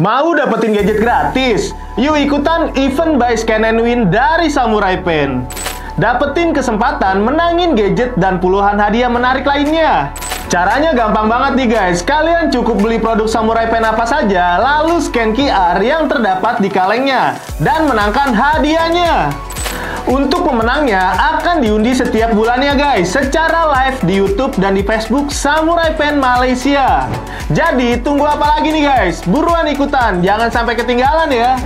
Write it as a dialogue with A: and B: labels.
A: Mau dapetin gadget gratis? Yuk ikutan event by Scan and Win dari Samurai Pen. Dapetin kesempatan menangin gadget dan puluhan hadiah menarik lainnya. Caranya gampang banget nih guys. Kalian cukup beli produk Samurai Pen apa saja, lalu scan QR yang terdapat di kalengnya dan menangkan hadiahnya. Untuk pemenangnya akan diundi setiap bulannya guys Secara live di Youtube dan di Facebook Samurai Pen Malaysia Jadi tunggu apa lagi nih guys? Buruan ikutan, jangan sampai ketinggalan ya